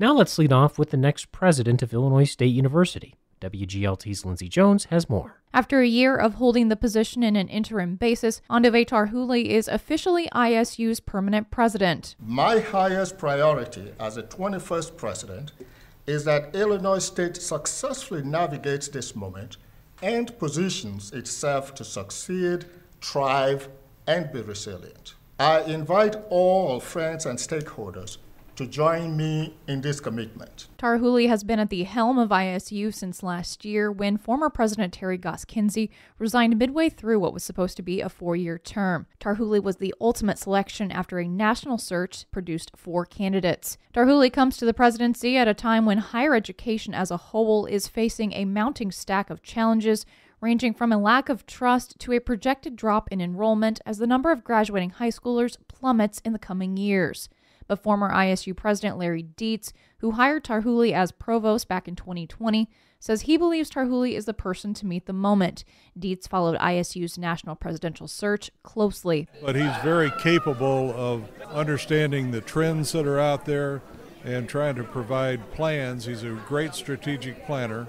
Now let's lead off with the next president of Illinois State University. WGLT's Lyndsay Jones has more. After a year of holding the position in an interim basis, Aondover Tarhule is officially ISU's permanent president. My highest priority as the 21st president is that Illinois State successfully navigates this moment and positions itself to succeed, thrive, and be resilient. I invite all friends and stakeholders to join me in this commitment. Tarhule has been at the helm of ISU since last year when former President Terri Goss Kinsey resigned midway through what was supposed to be a four year term. Tarhule was the ultimate selection after a national search produced four candidates. Tarhule comes to the presidency at a time when higher education as a whole is facing a mounting stack of challenges ranging from a lack of trust to a projected drop in enrollment as the number of graduating high schoolers plummets in the coming years but former ISU president Larry Dietz, who hired Tarhule as provost back in 2020, says he believes Tarhule is the person to meet the moment. Dietz followed ISU's national presidential search closely. But he's very capable of understanding the trends that are out there and trying to provide plans. He's a great strategic planner.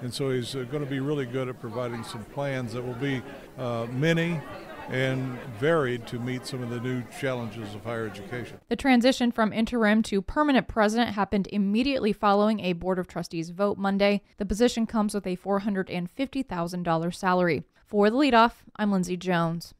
And so he's uh, going to be really good at providing some plans that will be uh, many and varied to meet some of the new challenges of higher education. The transition from interim to permanent president happened immediately following a Board of Trustees vote Monday. The position comes with a $450,000 salary. For the leadoff, I'm Lyndsay Jones.